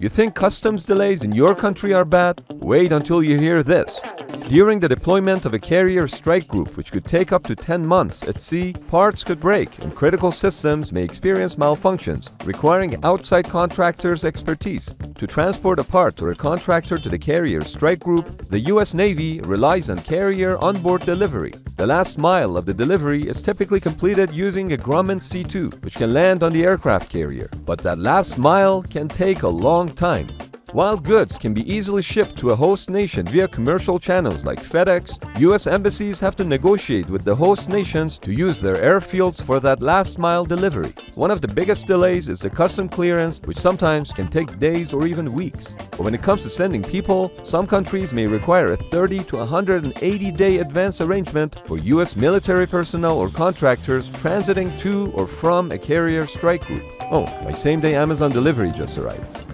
You think customs delays in your country are bad? Wait until you hear this. During the deployment of a carrier strike group, which could take up to 10 months at sea, parts could break and critical systems may experience malfunctions, requiring outside contractors' expertise. To transport a part or a contractor to the carrier strike group, the US Navy relies on carrier onboard delivery. The last mile of the delivery is typically completed using a Grumman C2, which can land on the aircraft carrier. But that last mile can take a long time. While goods can be easily shipped to a host nation via commercial channels like FedEx, US embassies have to negotiate with the host nations to use their airfields for that last mile delivery. One of the biggest delays is the custom clearance, which sometimes can take days or even weeks. But when it comes to sending people, some countries may require a 30 to 180 day advance arrangement for US military personnel or contractors transiting to or from a carrier strike group. Oh, my same day Amazon delivery just arrived.